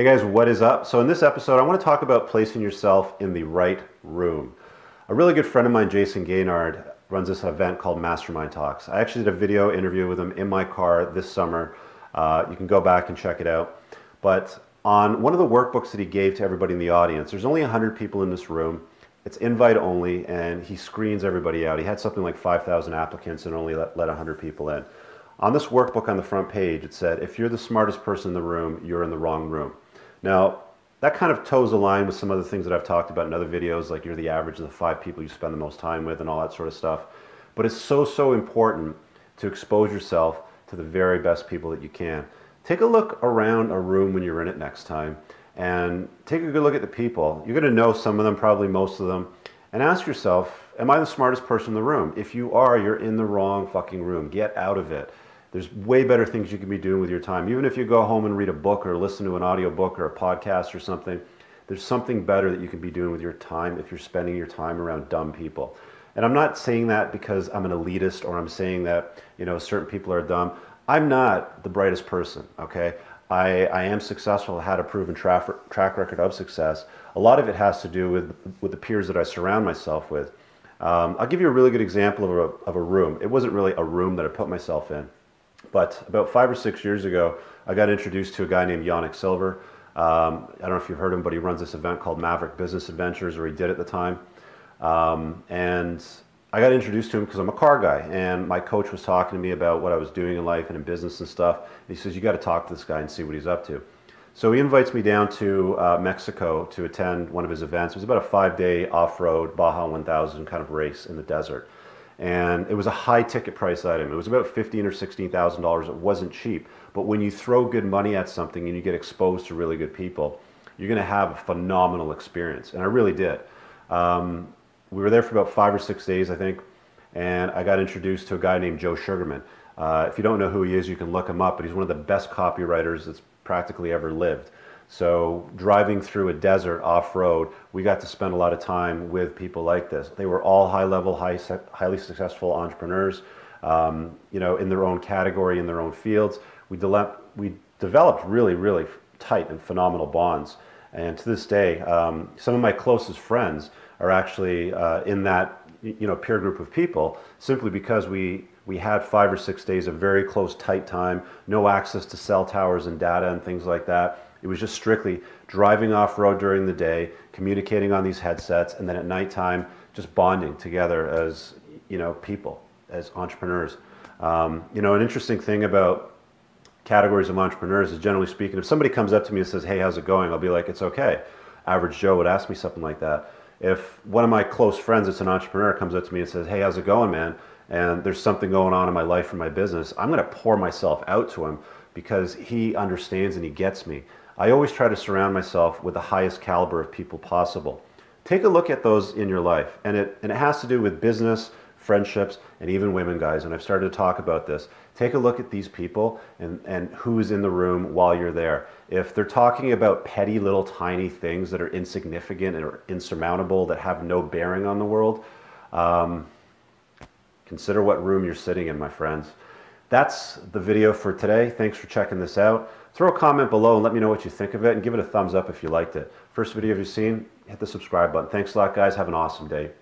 Hey guys, what is up? So in this episode, I want to talk about placing yourself in the right room. A really good friend of mine, Jayson Gaignard, runs this event called Mastermind Talks. I actually did a video interview with him in my car this summer. Uh, you can go back and check it out. But on one of the workbooks that he gave to everybody in the audience, there's only 100 people in this room. It's invite only, and he screens everybody out. He had something like 5,000 applicants and only let, let 100 people in. On this workbook on the front page, it said, if you're the smartest person in the room, you're in the wrong room. Now, that kind of toes the line with some other things that I've talked about in other videos, like you're the average of the five people you spend the most time with and all that sort of stuff. But it's so, so important to expose yourself to the very best people that you can. Take a look around a room when you're in it next time and take a good look at the people. You're going to know some of them, probably most of them, and ask yourself, am I the smartest person in the room? If you are, you're in the wrong fucking room. Get out of it. There's way better things you can be doing with your time. Even if you go home and read a book or listen to an audio book or a podcast or something, there's something better that you can be doing with your time if you're spending your time around dumb people. And I'm not saying that because I'm an elitist or I'm saying that, you know, certain people are dumb. I'm not the brightest person, okay? I, I am successful, I had a proven track, track record of success. A lot of it has to do with, with the peers that I surround myself with. Um, I'll give you a really good example of a, of a room. It wasn't really a room that I put myself in. But about five or six years ago, I got introduced to a guy named Yanik Silver. Um, I don't know if you've heard him, but he runs this event called Maverick Business Adventures, or he did at the time. Um, and I got introduced to him because I'm a car guy, and my coach was talking to me about what I was doing in life and in business and stuff. And he says, "You got to talk to this guy and see what he's up to." So he invites me down to uh, Mexico to attend one of his events. It was about a five-day off-road Baja 1000 kind of race in the desert and it was a high ticket price item. It was about fifteen or sixteen thousand dollars. It wasn't cheap, but when you throw good money at something and you get exposed to really good people, you're going to have a phenomenal experience, and I really did. Um, we were there for about five or six days, I think, and I got introduced to a guy named Joe Sugarman. Uh, if you don't know who he is, you can look him up, but he's one of the best copywriters that's practically ever lived. So driving through a desert off-road, we got to spend a lot of time with people like this. They were all high-level, high, highly successful entrepreneurs, um, you know, in their own category, in their own fields. We, de- we developed really, really tight and phenomenal bonds. And to this day, um, some of my closest friends are actually uh, in that, you know, peer group of people simply because we we had five or six days of very close, tight time, no access to cell towers and data and things like that it was just strictly driving off road during the day, communicating on these headsets, and then at nighttime, just bonding together as you know people, as entrepreneurs. Um, you know, an interesting thing about categories of entrepreneurs is generally speaking, if somebody comes up to me and says, "Hey, how's it going?" I'll be like, "It's okay." Average Joe would ask me something like that. If one of my close friends that's an entrepreneur comes up to me and says, "Hey, how's it going, man?" and there's something going on in my life or my business, I'm going to pour myself out to him because he understands and he gets me. I always try to surround myself with the highest caliber of people possible. Take a look at those in your life, and it, and it has to do with business, friendships, and even women, guys. And I've started to talk about this. Take a look at these people and, and who's in the room while you're there. If they're talking about petty little tiny things that are insignificant or insurmountable that have no bearing on the world, um, consider what room you're sitting in, my friends. That's the video for today. Thanks for checking this out. Throw a comment below and let me know what you think of it and give it a thumbs up if you liked it. First video you've seen, hit the subscribe button. Thanks a lot, guys. Have an awesome day.